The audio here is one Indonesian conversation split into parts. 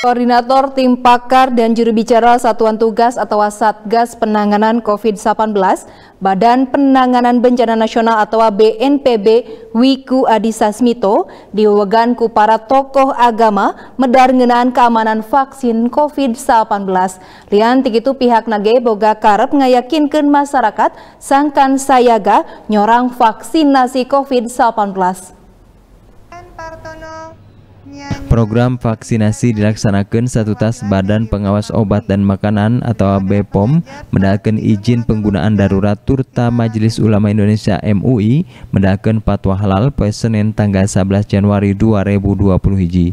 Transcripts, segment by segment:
Koordinator Tim Pakar dan Juru Bicara Satuan Tugas atau Satgas Penanganan COVID-19 Badan Penanganan Bencana Nasional atau BNPB Wiku Adhisa Smito diwegan ku para tokoh agama medar ngenaan keamanan vaksin COVID-19. Lian itu pihak nage boga karep ngayakinkan masyarakat sangkan sayaga nyorang vaksinasi COVID-19. Program vaksinasi dilaksanakan satu tas Badan Pengawas Obat dan Makanan atau BPOM mendapatkan izin penggunaan darurat turta Majelis Ulama Indonesia MUI mendapatkan fatwa halal pada Senin tanggal 11 Januari 2020 hiji.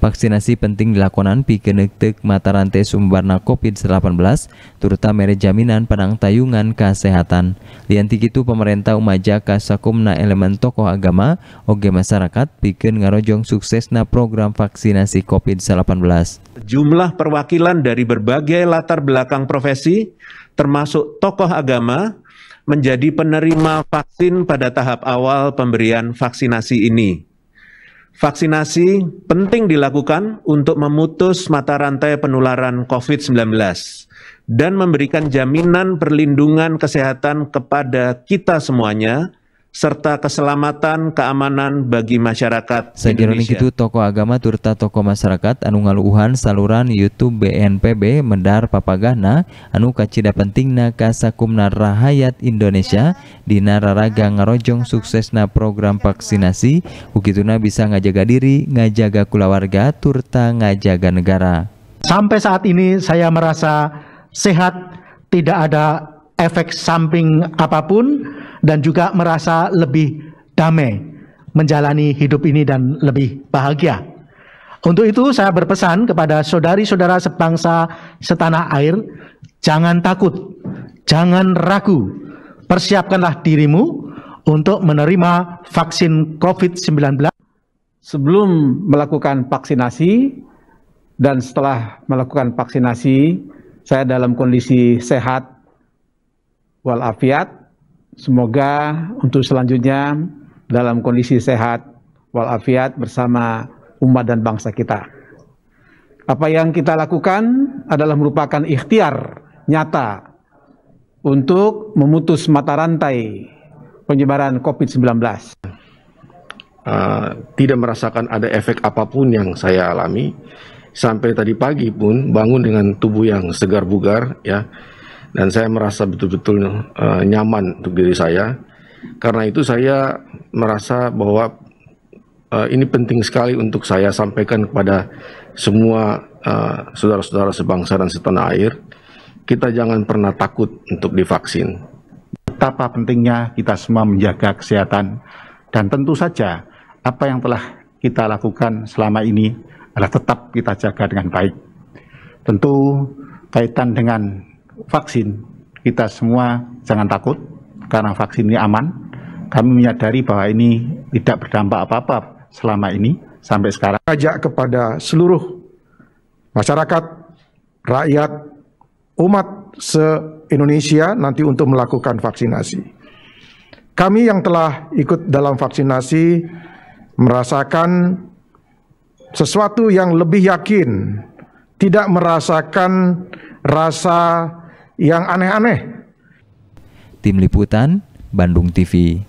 Vaksinasi penting dilakukan pi kenektek mata rantai sumberna COVID-19 turta mere jaminan penang tayungan kesehatan. Lianti itu pemerintah umaja kasakumna elemen tokoh agama oge masyarakat bikin ngarojong suksesna program vaksinasi vaksinasi COVID-19. Jumlah perwakilan dari berbagai latar belakang profesi, termasuk tokoh agama, menjadi penerima vaksin pada tahap awal pemberian vaksinasi ini. Vaksinasi penting dilakukan untuk memutus mata rantai penularan COVID-19 dan memberikan jaminan perlindungan kesehatan kepada kita semuanya, serta keselamatan keamanan bagi masyarakat Indonesia. itu toko agama turta toko masyarakat anu ngaluuhan saluran YouTube BNPB mendar papagana anu kacida pentingna kasakumna rahayat Indonesia di nararaga ngarojong suksesna program vaksinasi ukituna bisa ngajaga diri ngajaga kulawarga turta ngajaga negara sampai saat ini saya merasa sehat tidak ada efek samping apa pun dan juga merasa lebih damai menjalani hidup ini dan lebih bahagia. Untuk itu saya berpesan kepada saudari-saudara sebangsa setanah air, jangan takut, jangan ragu, persiapkanlah dirimu untuk menerima vaksin COVID-19. Sebelum melakukan vaksinasi dan setelah melakukan vaksinasi, saya dalam kondisi sehat walafiat Semoga untuk selanjutnya dalam kondisi sehat walafiat bersama umat dan bangsa kita. Apa yang kita lakukan adalah merupakan ikhtiar nyata untuk memutus mata rantai penyebaran COVID-19. Uh, tidak merasakan ada efek apa pun yang saya alami sampai tadi pagi pun bangun dengan tubuh yang segar bugar ya dan saya merasa betul-betul uh, nyaman untuk diri saya. Karena itu saya merasa bahwa uh, ini penting sekali untuk saya sampaikan kepada semua uh, saudara-saudara sebangsa dan setanah air. Kita jangan pernah takut untuk divaksin. Betapa pentingnya kita semua menjaga kesehatan dan tentu saja apa yang telah kita lakukan selama ini adalah tetap kita jaga dengan baik. Tentu kaitan dengan vaksin, kita semua jangan takut karena vaksin ini aman. Kami menyadari bahwa ini tidak berdampak apa-apa selama ini sampai sekarang. Ajak kepada seluruh masyarakat, rakyat, umat se-Indonesia nanti untuk melakukan vaksinasi. Kami yang telah ikut dalam vaksinasi merasakan sesuatu yang lebih yakin, tidak merasakan rasa yang aneh-aneh. Tim Liputan, Bandung TV.